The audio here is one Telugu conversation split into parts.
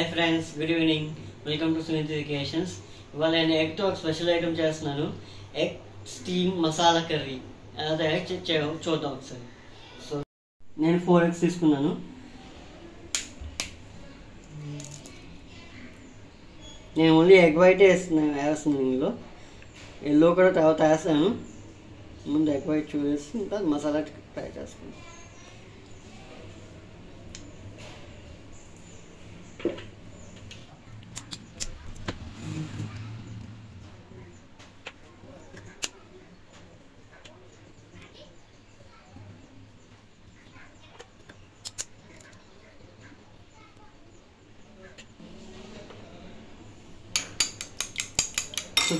Hi friends good evening welcome to Suneeth creations ఇవాళ నేను ఎగ్తో ఒక స్పెషల్ ఐటమ్ చేస్తున్నాను. ఎగ్ స్టీమ్ మసాలా కర్రీ ఎలా తయారు చూద్దాం ఒకసారి. సో నేను ఫోర్ ఎగ్స్ తీసుకున్నాను. నేను ఓన్లీ ఎగ్ వైట్ వేస్తున్నాను వేస్తున్నాను ఇందులో. ఎల్లో కూడా తర్వాత వేస్తాను. ముందు ఎగ్ వైట్ చూసేసి ఇంకా మసాలా ట్రై చేస్తాను. సో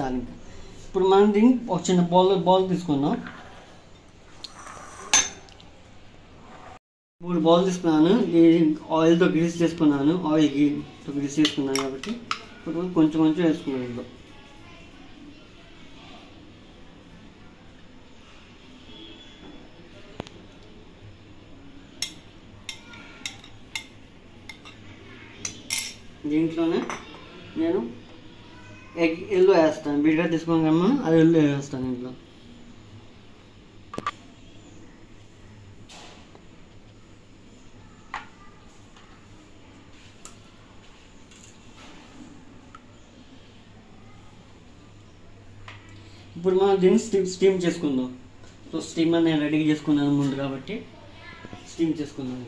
స్టార్టింగ్ ఇప్పుడు మనం దీన్ని ఒక చిన్న బౌల్ బౌల్ తీసుకుందాం. మూడు బౌల్ తీసుకున్నాను. ఈ ఆయిల్తో గ్రీస్ చేసుకున్నాను. ఆయిల్ గీతో గ్రీస్ చేసుకున్నాను కాబట్టి ఇప్పుడు కొంచెం కొంచెం వేసుకున్నాను ఇందులో. దీంట్లోనే నేను ఎగ్ ఎల్లు వేస్తాను. విడిగా తీసుకుని కమ్మా అది ఎల్లు వేస్తాను ఇంట్లో. ఇప్పుడు మనం దీన్ని స్టీమ్ స్టీమ్ చేసుకుందాం. సో స్టీమ్ అని నేను రెడీ చేసుకున్నాను ముందు కాబట్టి స్టీమ్ చేసుకుందాం.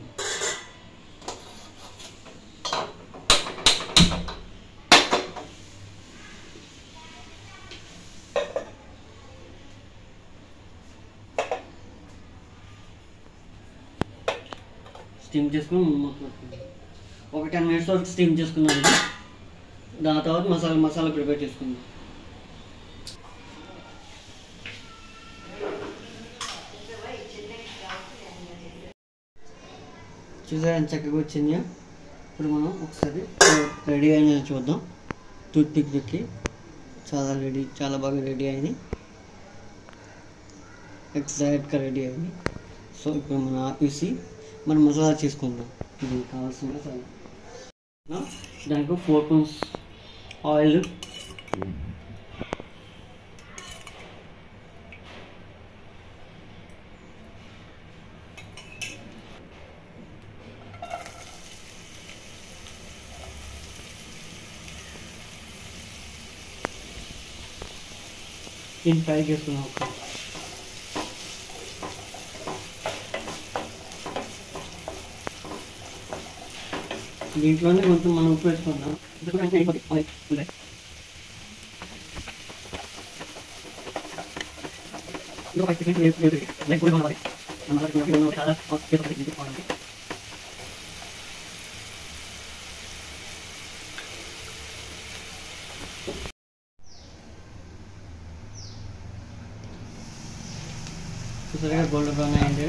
స్టీమ్ చేసుకుని ఒక టెన్ మినిట్స్ వరకు స్టీమ్ చేసుకున్నాను దాని తర్వాత మసాలా మసాలా ప్రిపేర్ చేసుకుందాం. చూసారా చక్కగా వచ్చింది? ఇప్పుడు మనం ఒకసారి రెడీ అయిన చూద్దాం. టూత్ పిక్ చాలా రెడీ చాలా బాగా రెడీ అయింది. ఎగ్జాక్ట్గా రెడీ అయింది. సో ఇప్పుడు మనం ఆపేసి మనం మసాలా చేసుకుందాం. ఇది కావాల్సిన మసాలా దానికి ఫోర్ స్పూన్స్ ఆయిల్ దీన్ని ఫ్రై చేసుకున్నాం ఒక దీంట్లోనే కొంచెం మనం ఉప్పు వేసుకుందాం ఇది కూడా అయిపోతుంది ఆయిల్ ఉంది. ఇది ఒక ఐదు సెకండ్స్ వేసి- వేసి- లైక్ కూడా కావాలి. మన దగ్గర ఉన్న పిల్లలు దీంట్లోనే కొంచెం మనం ఉపయోగించుకుందాం. చూసారుగా గోల్డ్ బ్రౌన్ అయింది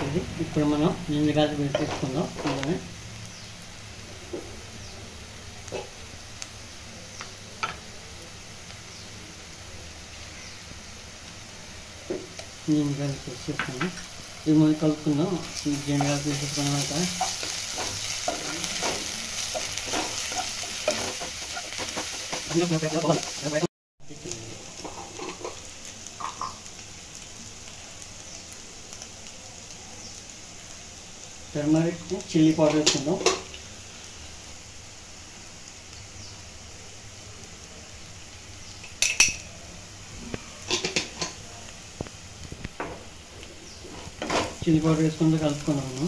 ఇది ఇప్పుడు మనం నిండుగా వేసి తీసుకుందాం అలానే నిండుగాలి వేసి చేసుకుందాం ఇది మనం కలుపుకుందాం నిండుగాలి వేసేసుకున్న తర్వాత టర్మరిక్ చిల్లీ చిల్లి పౌడర్ వేసుకుంటే కలుపుకున్నాము.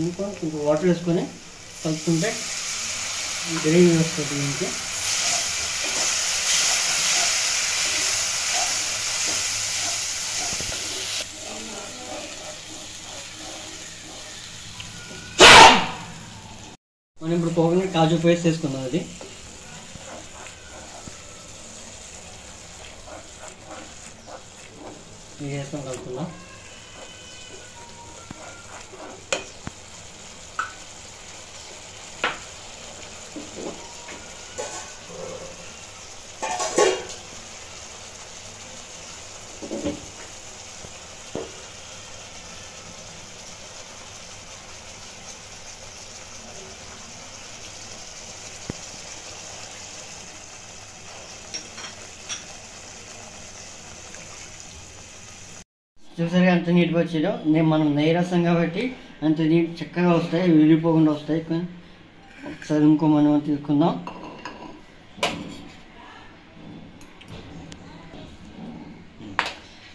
ఇంకా వాటర్ వేసుకొని కలుపుకుంటే గ్రేవీ వస్తుంది దీనికి. మనం ఇప్పుడు పోకుండా కాజు పేస్ట్ వేసుకున్నాం అది. ఇది వేసుకొని కలుపుకుందాం చూసారు ఎంత నీట్గా వచ్చాయో నేను మనం నెయ్యి రసం కాబట్టి అంత నీట్ చక్కగా వస్తాయి విడిపోకుండా వస్తాయి. ఒకసారి ఇంకో మనం తీసుకుందాం.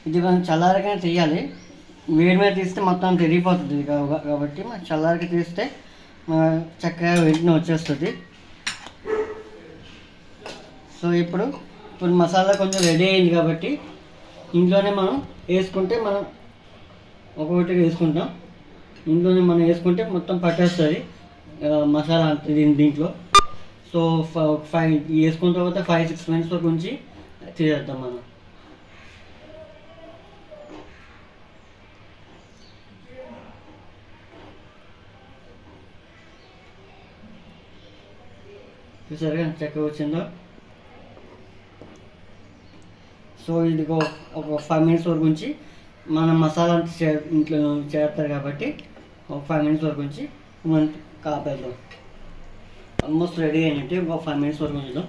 ఇది మనం చల్లారగానే తీయాలి. వేడి మీద తీస్తే మొత్తం తిరిగిపోతుంది కాబట్టి మనం చల్లారగా తీస్తే చక్కగా వెంటనే వచ్చేస్తుంది. సో ఇప్పుడు ఇప్పుడు మసాలా కొంచెం రెడీ అయింది కాబట్టి ఇంట్లోనే మనం వేసుకుంటే మనం ఒక్కొక్కటి వేసుకుంటాం. ఇంట్లోనే మనం వేసుకుంటే మొత్తం పట్టేస్తుంది. మసాలా అంత దీని దీంట్లో. సో ఫైవ్ వేసుకున్న తర్వాత ఫైవ్ సిక్స్ మినిట్స్ వరకు ఉంచి తీసేద్దాం మనం. చూసారుగా చక్కగా వచ్చిందో? సో ఇదిగో ఒక ఫైవ్ మినిట్స్ వరకు ఉంచి మన మసాలా చే ఇంట్లో చేస్తారు కాబట్టి ఒక ఫైవ్ మినిట్స్ వరకు ఉంచి మనం కాపేద్దాం. ఆల్మోస్ట్ రెడీ అయినట్టు ఒక ఫైవ్ మినిట్స్ వరకు ఉంచుదాం.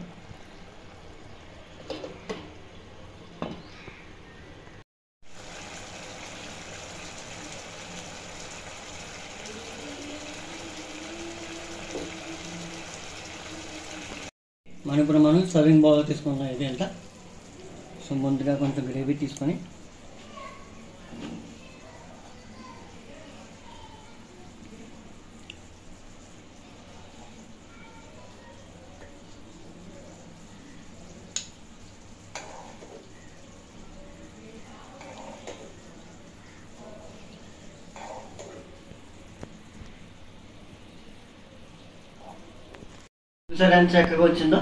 మనం ఇప్పుడు మనం సర్వింగ్ బౌల్ తీసుకుందాం. ఇది ఎంత? సో ముందుగా కొంచెం గ్రేవీ తీసుకొని చూసారా చక్కగా వచ్చిందో?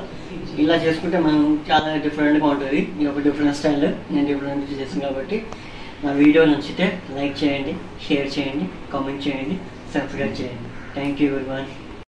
ఇలా చేసుకుంటే మనం చాలా డిఫరెంట్గా ఉంటుంది. ఇది ఒక డిఫరెంట్ స్టైల్ నేను డిఫరెంట్ చేసాను కాబట్టి నా వీడియో నచ్చితే లైక్ చేయండి షేర్ చేయండి కామెంట్ చేయండి సబ్స్క్రైబ్ చేయండి. Thank you one